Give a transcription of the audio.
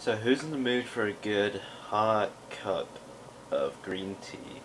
So who's in the mood for a good hot cup of green tea?